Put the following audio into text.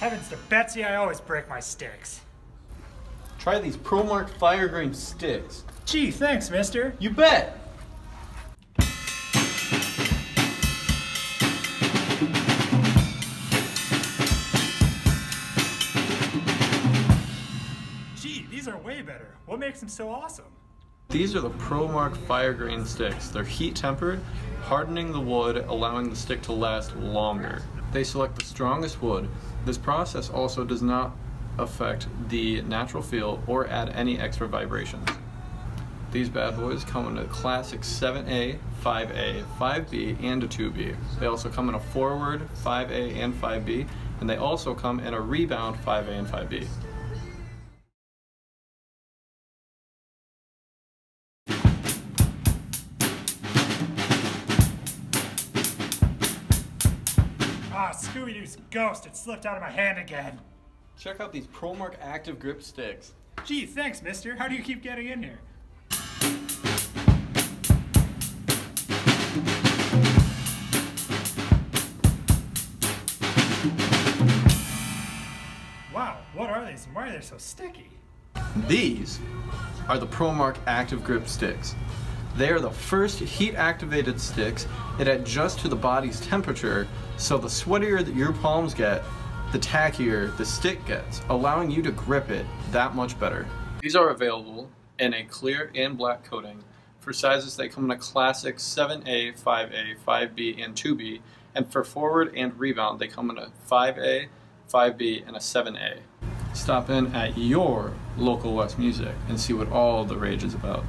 Heavens to Betsy, I always break my sticks. Try these ProMark Fire sticks. Gee, thanks, mister. You bet! Gee, these are way better. What makes them so awesome? These are the ProMark Fire Grain sticks. They're heat tempered, hardening the wood, allowing the stick to last longer. They select the strongest wood. This process also does not affect the natural feel or add any extra vibrations. These bad boys come in a classic 7A, 5A, 5B, and a 2B. They also come in a forward, 5A, and 5B, and they also come in a rebound 5A and 5B. Ah, Scooby Doo's ghost. It slipped out of my hand again. Check out these ProMark Active Grip sticks. Gee, thanks, mister. How do you keep getting in here? Wow, what are these and why are they so sticky? These are the ProMark Active Grip sticks. They are the first heat activated sticks that adjust to the body's temperature, so the sweatier that your palms get, the tackier the stick gets, allowing you to grip it that much better. These are available in a clear and black coating. For sizes, they come in a classic 7A, 5A, 5B, and 2B, and for forward and rebound, they come in a 5A, 5B, and a 7A. Stop in at your local West Music and see what all the rage is about.